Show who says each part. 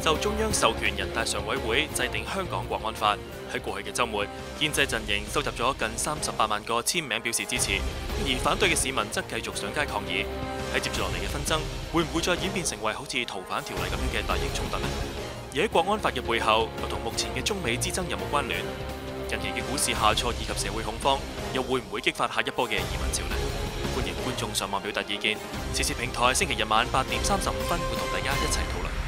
Speaker 1: 就中央授權人大常委會制定香港國安法。喺過去嘅週末，建制陣營收集咗近三十八萬個簽名表示支持，而反對嘅市民則繼續上街抗議。喺接住落嚟嘅紛爭，會唔會再演變成為好似逃犯條例咁样嘅大型衝突呢？而喺國安法嘅背後，又同目前嘅中美之爭有冇關聯？近期嘅股市下挫以及社會恐慌，又會唔會激發下一波嘅移民潮呢？歡迎觀眾上網表達意見。時事平台星期日晚八點三十五分會同大家一齊討論。